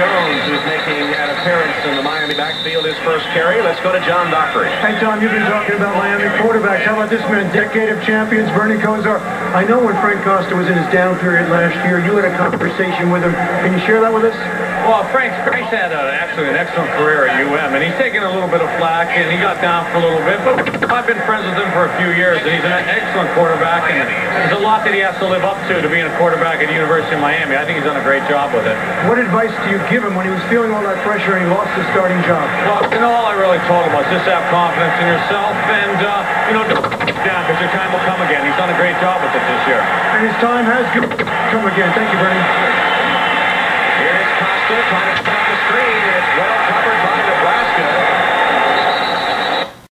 Jones is making out of backfield his first carry. Let's go to John Dockery. Hey, Tom, you've been talking about Miami quarterbacks. How about this man, decade of champions, Bernie Kosar? I know when Frank Costa was in his down period last year, you had a conversation with him. Can you share that with us? Well, Frank's, Frank's had a, actually an excellent career at UM, and he's taken a little bit of flack, and he got down for a little bit, but I've been friends with him for a few years, and he's an excellent quarterback, and there's a lot that he has to live up to to being a quarterback at the University of Miami. I think he's done a great job with it. What advice do you give him when he was feeling all that pressure and he lost his starting job? Well, you know, all I really told him was just have confidence in yourself, and, uh, you know, don't down, because your time will come again. He's done a great job with it this year. And his time has come again. Thank you, Bernie.